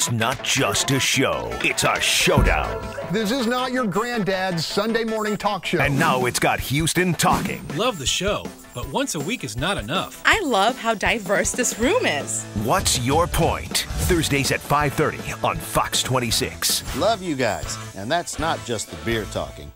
It's not just a show, it's a showdown. This is not your granddad's Sunday morning talk show. And now it's got Houston talking. Love the show, but once a week is not enough. I love how diverse this room is. What's your point? Thursdays at 5:30 on Fox 26. Love you guys, and that's not just the beer talking.